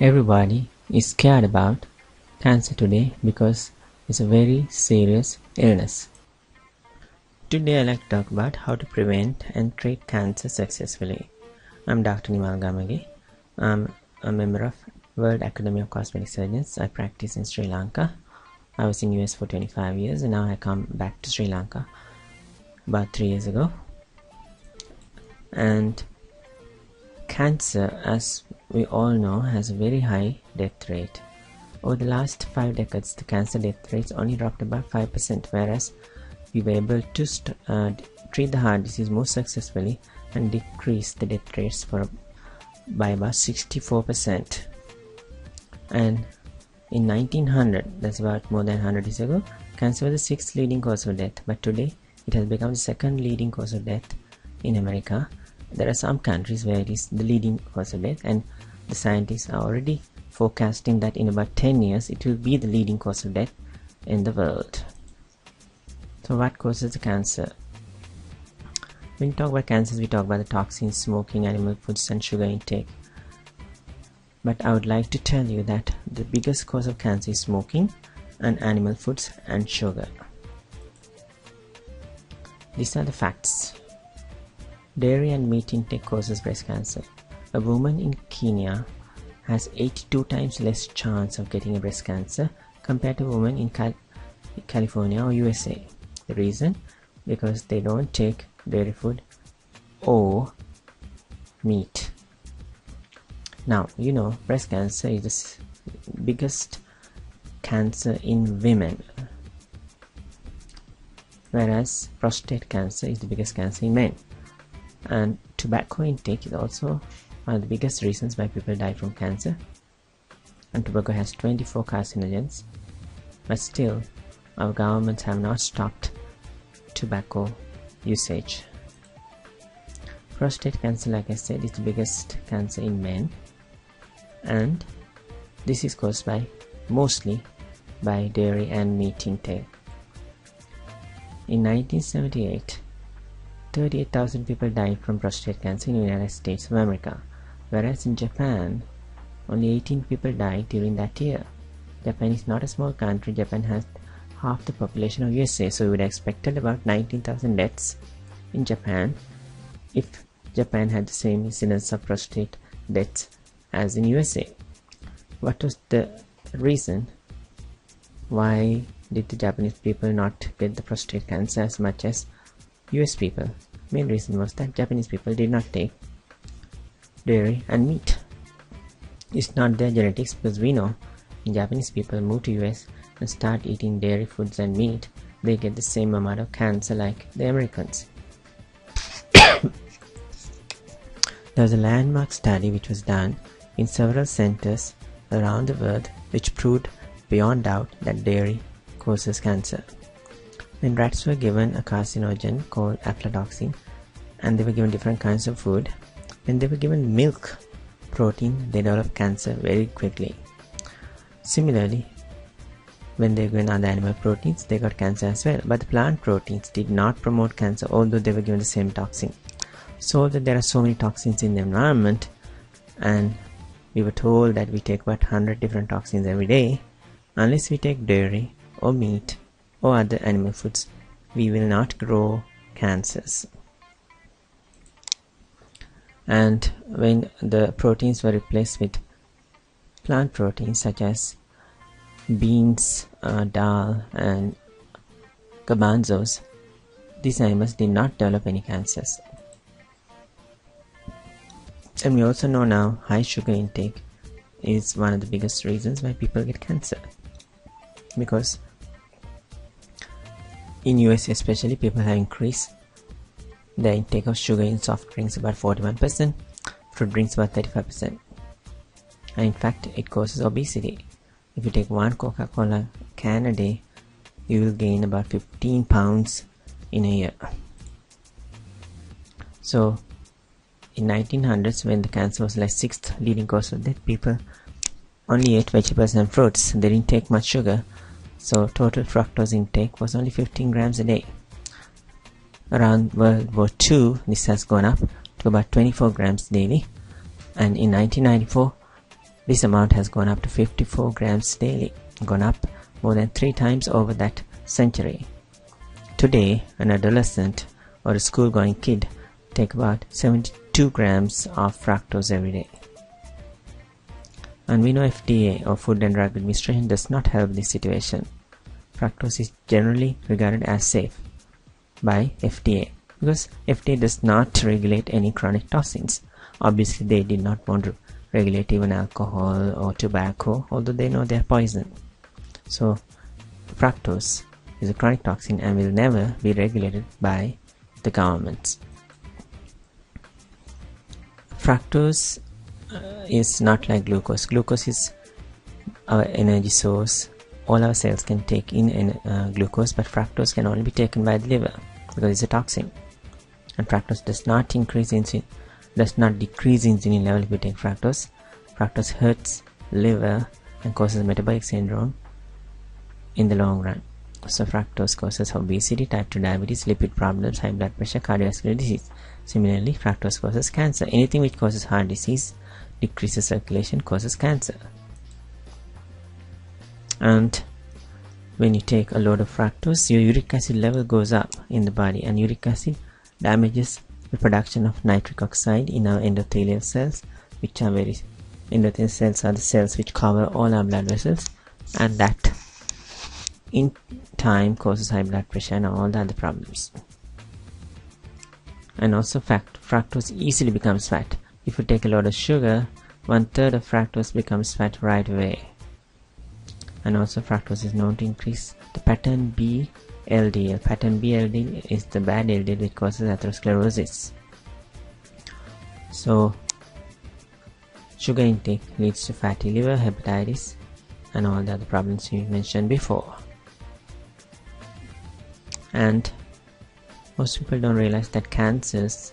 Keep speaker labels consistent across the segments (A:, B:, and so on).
A: Everybody is scared about cancer today because it's a very serious illness. Today I'd like to talk about how to prevent and treat cancer successfully. I'm Dr. Nimal Gamage. I'm a member of World Academy of Cosmetic Surgeons. I practice in Sri Lanka. I was in US for 25 years and now I come back to Sri Lanka about 3 years ago. And cancer as we all know has a very high death rate. Over the last 5 decades the cancer death rates only dropped about 5% whereas we were able to uh, treat the heart disease more successfully and decrease the death rates for by about 64% and in 1900 that's about more than 100 years ago cancer was the sixth leading cause of death. But today it has become the second leading cause of death in america. There are some countries where it is the leading cause of death and the scientists are already forecasting that in about 10 years it will be the leading cause of death in the world so what causes the cancer when we talk about cancers we talk about the toxins smoking animal foods and sugar intake but I would like to tell you that the biggest cause of cancer is smoking and animal foods and sugar. These are the facts. Dairy and meat intake causes breast cancer. A woman in Kenya has 82 times less chance of getting a breast cancer compared to a woman in Cal California or USA. The reason? Because they don't take dairy food or meat. Now, you know, breast cancer is the biggest cancer in women, whereas prostate cancer is the biggest cancer in men. And tobacco intake is also one of the biggest reasons why people die from cancer. And tobacco has 24 carcinogens, but still, our governments have not stopped tobacco usage. Prostate cancer, like I said, is the biggest cancer in men and this is caused by mostly by dairy and meat intake. In 1978, 38,000 people died from prostate cancer in the United States of America, whereas in Japan, only 18 people died during that year. Japan is not a small country, Japan has half the population of USA, so we would have expected about 19,000 deaths in Japan if Japan had the same incidence of prostate deaths as in USA. What was the reason? Why did the Japanese people not get the prostate cancer as much as US people? Main reason was that Japanese people did not take dairy and meat. It's not their genetics because we know when Japanese people move to US and start eating dairy foods and meat, they get the same amount of cancer like the Americans. there was a landmark study which was done in several centers around the world which proved beyond doubt that dairy causes cancer. When rats were given a carcinogen called aflatoxin and they were given different kinds of food, when they were given milk protein, they developed cancer very quickly. Similarly, when they were given other animal proteins, they got cancer as well. But the plant proteins did not promote cancer, although they were given the same toxin. So that there are so many toxins in the environment, and we were told that we take about 100 different toxins every day. Unless we take dairy or meat or other animal foods, we will not grow cancers. And when the proteins were replaced with plant proteins such as beans, uh, dal, and garbanzos, these animals did not develop any cancers. And we also know now high sugar intake is one of the biggest reasons why people get cancer. Because in US especially people have increased the intake of sugar in soft drinks about 41%, fruit drinks about 35%. And in fact it causes obesity. If you take one Coca-Cola can a day, you will gain about 15 pounds in a year. So in 1900s when the cancer was like sixth leading cause of death people only ate vegetables and fruits they didn't take much sugar so total fructose intake was only 15 grams a day around world war ii this has gone up to about 24 grams daily and in 1994 This amount has gone up to 54 grams daily, gone up more than three times over that century. Today, an adolescent or a school-going kid take about 72 grams of fructose every day. And we know FDA or Food and Drug Administration does not help this situation. Fructose is generally regarded as safe by FDA because FDA does not regulate any chronic toxins. Obviously, they did not want to regulate even alcohol or tobacco, although they know they're poison. So, fructose is a chronic toxin and will never be regulated by the governments. Fructose uh, is not like glucose. Glucose is our energy source. All our cells can take in uh, glucose, but fructose can only be taken by the liver because it's a toxin. And fructose does not increase insulin, does not decrease insulin level if you take fructose. Fructose hurts liver and causes metabolic syndrome in the long run. So fructose causes obesity, type 2 diabetes, lipid problems, high blood pressure, cardiovascular disease. Similarly, fructose causes cancer. Anything which causes heart disease, decreases circulation, causes cancer. And when you take a load of fructose, your uric acid level goes up in the body and uric acid damages the production of nitric oxide in our endothelial cells, which are very endothelial cells are the cells which cover all our blood vessels and that in time causes high blood pressure and all the other problems. And also fact fructose easily becomes fat. If you take a lot of sugar one third of fructose becomes fat right away and also fructose is known to increase the pattern B LDL pattern B LDL is the bad LDL which causes atherosclerosis. So sugar intake leads to fatty liver hepatitis and all the other problems we mentioned before. And most people don't realize that cancers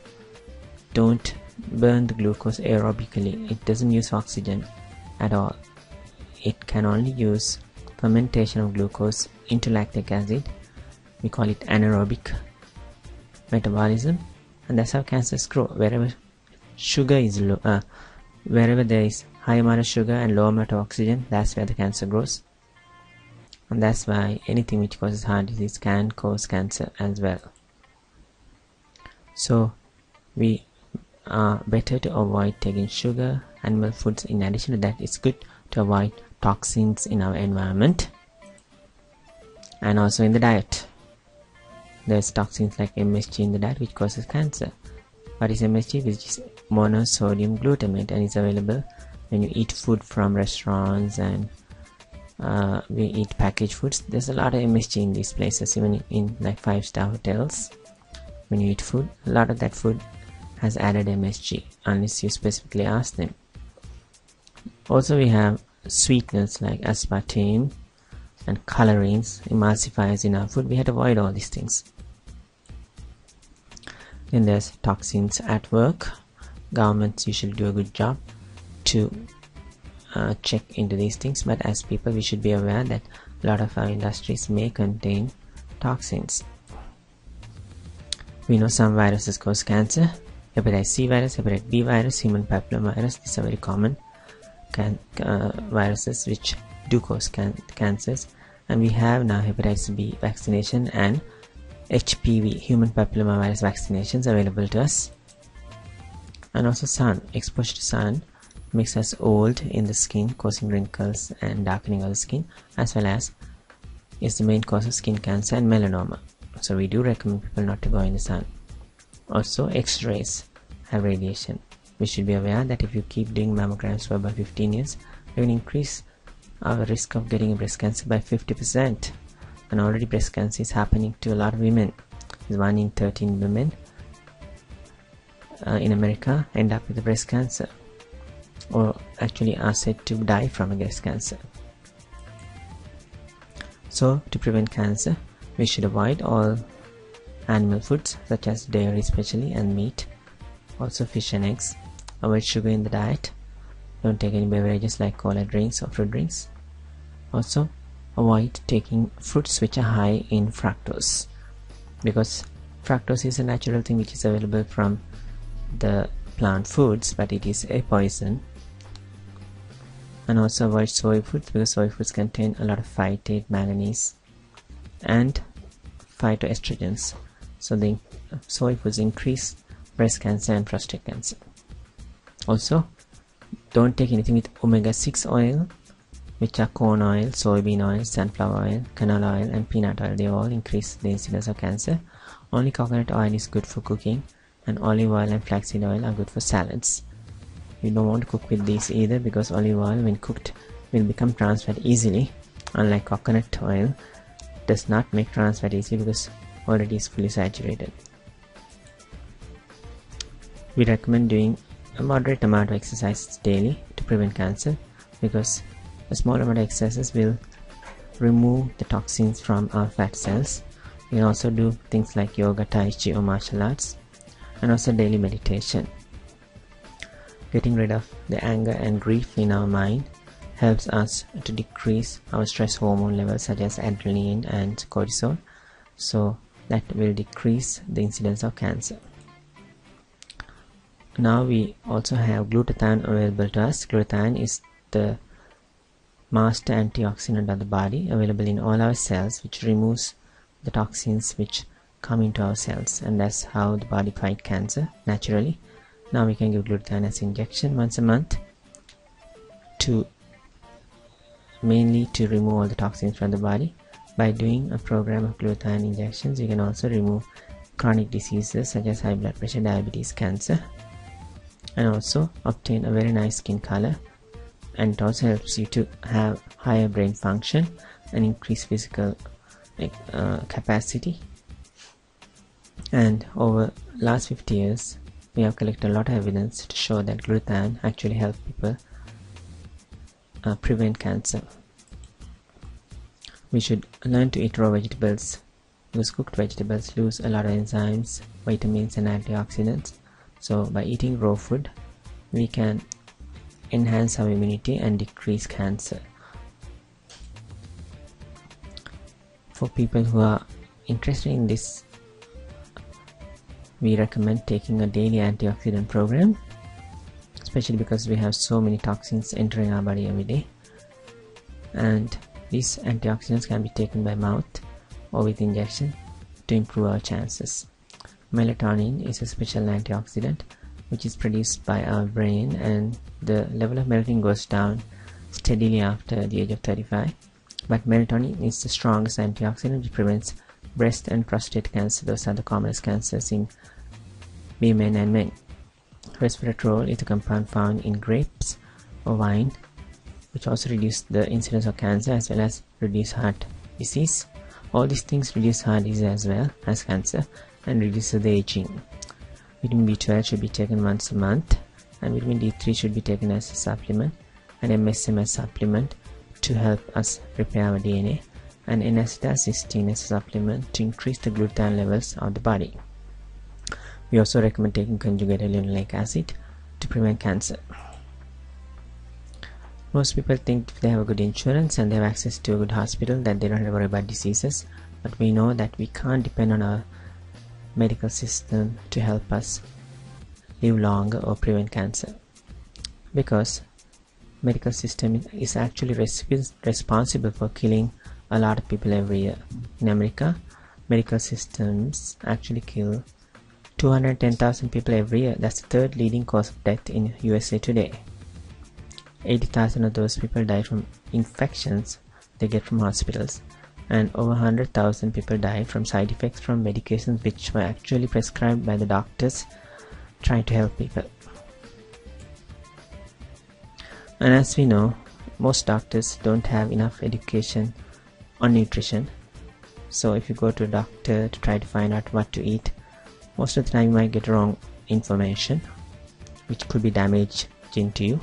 A: don't burn the glucose aerobically. It doesn't use oxygen at all it can only use fermentation of glucose into lactic acid we call it anaerobic metabolism and that's how cancers grow. Wherever sugar is low uh, wherever there is high amount of sugar and low amount of oxygen that's where the cancer grows. And that's why anything which causes heart disease can cause cancer as well. So we are better to avoid taking sugar animal foods in addition to that. It's good to avoid toxins in our environment and also in the diet. There's toxins like MSG in the diet which causes cancer. What is MSG which is monosodium glutamate and is available when you eat food from restaurants and uh, we eat packaged foods. There's a lot of MSG in these places even in, like five star hotels. When you eat food a lot of that food has added MSG unless you specifically ask them. Also we have sweeteners like aspartame and colorings emulsifiers in our food. We have to avoid all these things. Then there's toxins at work. Governments usually do a good job to uh, check into these things. But as people we should be aware that a lot of our industries may contain toxins. We know some viruses cause cancer hepatitis C virus, hepatitis B virus, human papillomavirus. These are very common can, uh, viruses which do cause can cancers. And we have now hepatitis B vaccination and HPV human papillomavirus vaccinations available to us. And also sun exposure to sun makes us old in the skin causing wrinkles and darkening of the skin as well as is the main cause of skin cancer and melanoma. So we do recommend people not to go in the sun. Also x-rays have radiation we should be aware that if you keep doing mammograms for about 15 years you will increase our risk of getting breast cancer by 50% and already breast cancer is happening to a lot of women. It's one in 13 women uh, in America end up with breast cancer or actually are said to die from a breast cancer. So to prevent cancer, we should avoid all animal foods such as dairy especially and meat, also fish and eggs, avoid sugar in the diet, don't take any beverages like cola drinks or fruit drinks. Also avoid taking fruits which are high in fructose. Because fructose is a natural thing which is available from the plant foods but it is a poison. And also avoid soy foods because soy foods contain a lot of phytate manganese and phytoestrogens. So the soy foods increase breast cancer and prostate cancer also don't take anything with omega-6 oil which are corn oil soybean oil sunflower oil canola oil and peanut oil. They all increase the incidence of cancer. Only coconut oil is good for cooking and olive oil and flaxseed oil are good for salads. You don't want to cook with these either because olive oil when cooked will become trans fat easily. Unlike coconut oil does not make trans fat easy because already is fully saturated. We recommend doing a moderate amount of exercise daily to prevent cancer because a small amount of exercises will remove the toxins from our fat cells. You can also do things like yoga tai chi or martial arts and also daily meditation. Getting rid of the anger and grief in our mind helps us to decrease our stress hormone levels such as adrenaline and cortisol so that will decrease the incidence of cancer now we also have glutathione available to us. Glutathione is the master antioxidant of the body available in all our cells which removes the toxins which come into our cells and that's how the body fight cancer naturally. Now we can give glutathione as injection once a month to mainly to remove all the toxins from the body. By doing a program of glutathione injections you can also remove chronic diseases such as high blood pressure diabetes cancer and also obtain a very nice skin color and it also helps you to have higher brain function and increase physical uh, capacity and over last 50 years we have collected a lot of evidence to show that glutathione actually helps people uh, prevent cancer. We should learn to eat raw vegetables because cooked vegetables lose a lot of enzymes, vitamins and antioxidants. So by eating raw food, we can enhance our immunity and decrease cancer. For people who are interested in this we recommend taking a daily antioxidant program especially because we have so many toxins entering our body every day and these antioxidants can be taken by mouth or with injection to improve our chances melatonin is a special antioxidant which is produced by our brain and the level of melatonin goes down steadily after the age of 35 but melatonin is the strongest antioxidant which prevents breast and prostate cancer. Those are the commonest cancers in women and men. Resveratrol is a compound found in grapes or wine which also reduce the incidence of cancer as well as reduce heart disease. All these things reduce heart disease as well as cancer and reduce the aging vitamin b12 should be taken once a month and vitamin d3 should be taken as a supplement and msm as supplement to help us repair our dna and N-acetylcysteine as a supplement to increase the glutathione levels of the body. We also recommend taking conjugated linoleic acid to prevent cancer. Most people think if they have a good insurance and they have access to a good hospital that they don't have to worry about diseases, but we know that we can't depend on our medical system to help us live longer or prevent cancer because medical system is actually responsible for killing a lot of people every year. In America, medical systems actually kill 210,000 people every year. That's the third leading cause of death in USA today. 80,000 of those people die from infections they get from hospitals and over 100,000 people die from side effects from medications which were actually prescribed by the doctors trying to help people. And as we know, most doctors don't have enough education on nutrition. So if you go to a doctor to try to find out what to eat most of the time you might get wrong information which could be damaging to you.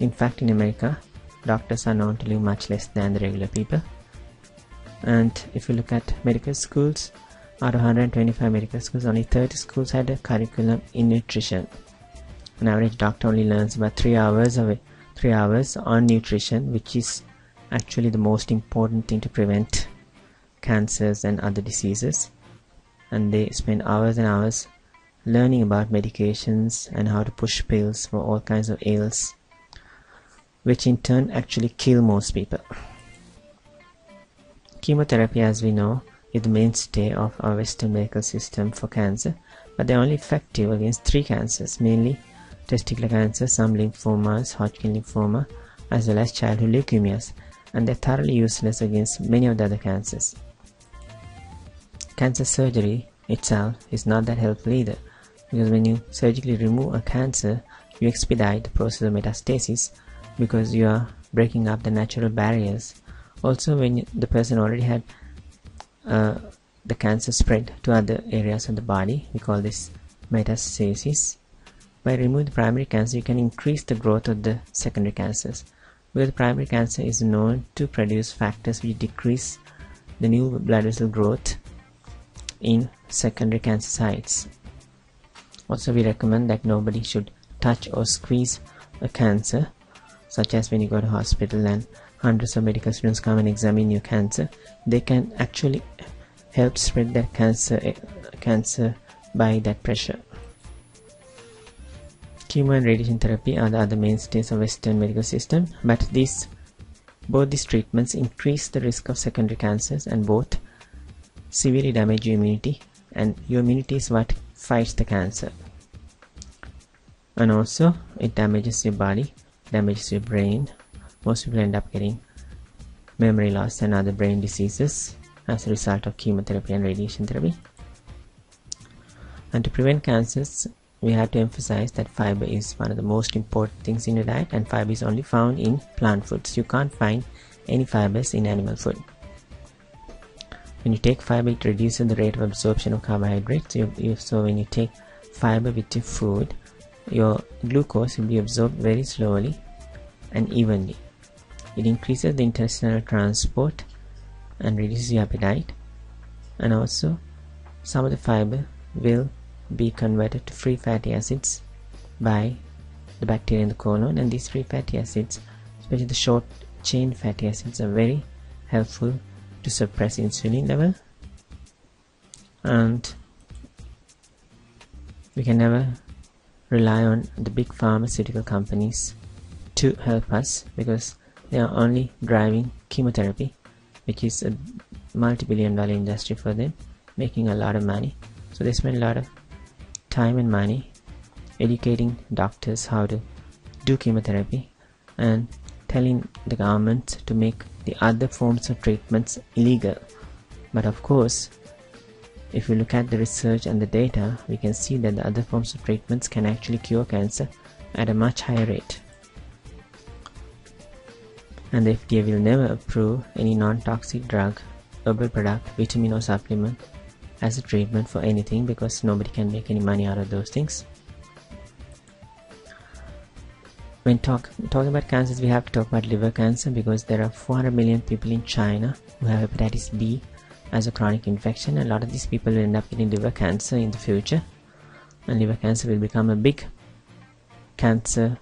A: In fact in America doctors are known to live much less than the regular people and if you look at medical schools out of 125 medical schools only 30 schools had a curriculum in nutrition an average doctor only learns about 3 hours it 3 hours on nutrition which is actually the most important thing to prevent cancers and other diseases and they spend hours and hours learning about medications and how to push pills for all kinds of ails which in turn actually kill most people. Chemotherapy, as we know, is the mainstay of our Western medical system for cancer, but they're only effective against three cancers, mainly testicular cancer, some lymphomas, Hodgkin lymphoma, as well as childhood leukemias, and they're thoroughly useless against many of the other cancers. Cancer surgery itself is not that helpful either, because when you surgically remove a cancer, you expedite the process of metastasis because you are breaking up the natural barriers. Also, when the person already had uh, the cancer spread to other areas of the body, we call this metastasis. By removing the primary cancer, you can increase the growth of the secondary cancers. Because primary cancer is known to produce factors which decrease the new blood vessel growth in secondary cancer sites. Also, we recommend that nobody should touch or squeeze a cancer, such as when you go to hospital and hundreds of medical students come and examine your cancer, they can actually help spread that cancer eh, cancer by that pressure. Chemo and radiation therapy are the other mainstays of Western medical system, but these both these treatments increase the risk of secondary cancers and both severely damage your immunity and your immunity is what fights the cancer and also it damages your body damages your brain most people end up getting memory loss and other brain diseases as a result of chemotherapy and radiation therapy. And to prevent cancers we have to emphasize that fiber is one of the most important things in your diet and fiber is only found in plant foods. You can't find any fibers in animal food. When you take fiber it reduces the rate of absorption of carbohydrates. You, you, so when you take fiber with your food your glucose will be absorbed very slowly and evenly it increases the intestinal transport and reduces your appetite. And also some of the fiber will be converted to free fatty acids by the bacteria in the colon. And these free fatty acids especially the short chain fatty acids are very helpful to suppress insulin level. And we can never rely on the big pharmaceutical companies to help us because they are only driving chemotherapy which is a multi-billion dollar industry for them making a lot of money so they spend a lot of time and money educating doctors how to do chemotherapy and telling the government to make the other forms of treatments illegal. But of course, if we look at the research and the data, we can see that the other forms of treatments can actually cure cancer at a much higher rate. And the FDA will never approve any non-toxic drug, herbal product, vitamin or supplement as a treatment for anything because nobody can make any money out of those things. When talk, talking about cancers we have to talk about liver cancer because there are 400 million people in China who have hepatitis B as a chronic infection. A lot of these people will end up getting liver cancer in the future. And liver cancer will become a big cancer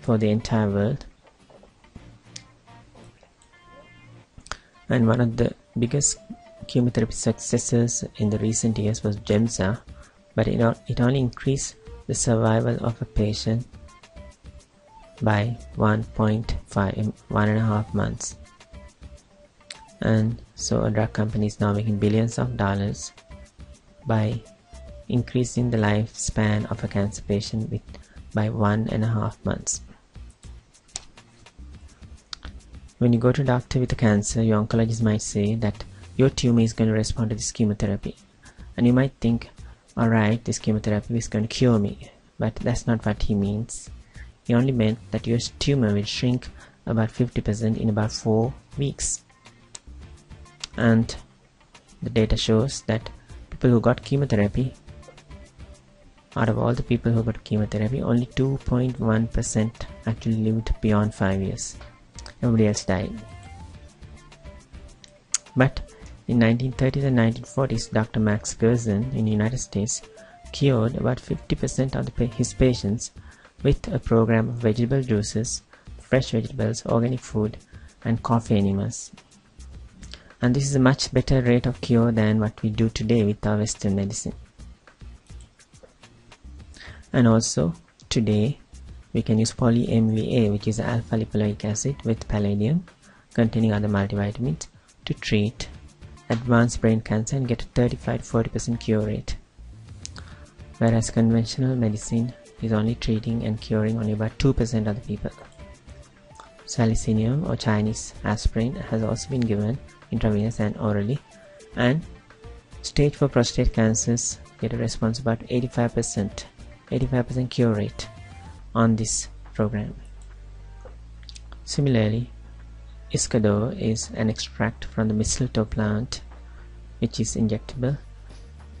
A: for the entire world and one of the biggest chemotherapy successes in the recent years was Gemzar but it, it only increased the survival of a patient by 1.5 one and a half months. And so a drug company is now making billions of dollars by increasing the lifespan of a cancer patient with by one and a half months when you go to doctor with a cancer your oncologist might say that your tumor is going to respond to this chemotherapy and you might think alright this chemotherapy is going to cure me but that's not what he means he only meant that your tumor will shrink about 50% in about 4 weeks. And the data shows that people who got chemotherapy, out of all the people who got chemotherapy, only 2.1% actually lived beyond 5 years. Everybody else died. But in 1930s and 1940s, Dr. Max Gerson in the United States cured about 50% of the, his patients with a program of vegetable juices, fresh vegetables, organic food, and coffee enemas. And this is a much better rate of cure than what we do today with our Western medicine. And also, today, we can use poly-MVA which is alpha lipoic acid with palladium containing other multivitamins to treat advanced brain cancer and get a 35 40% cure rate. Whereas conventional medicine is only treating and curing only about 2% of the people. Salicinium or Chinese aspirin has also been given intravenous and orally and stage 4 prostate cancers get a response about 85% 85% cure rate on this program similarly Iscador is an extract from the mistletoe plant which is injectable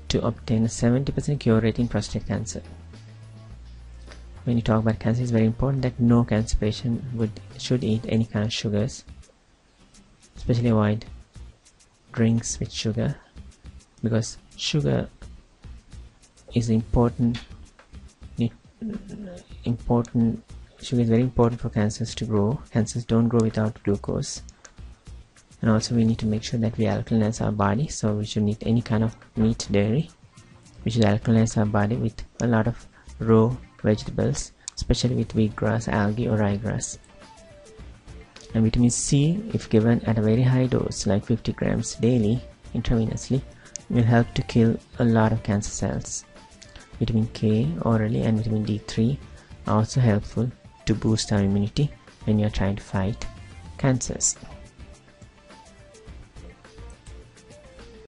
A: to obtain a 70% cure rate in prostate cancer. When you talk about cancer, it's very important that no cancer patient would should eat any kind of sugars, especially avoid drinks with sugar because sugar is important important sugar is very important for cancers to grow. Cancers don't grow without glucose. And also we need to make sure that we alkalinize our body so we should eat any kind of meat dairy. We should alkalinize our body with a lot of raw vegetables especially with wheatgrass algae or ryegrass and vitamin C if given at a very high dose like 50 grams daily intravenously will help to kill a lot of cancer cells. Vitamin K orally and vitamin D3 are also helpful to boost our immunity when you're trying to fight cancers.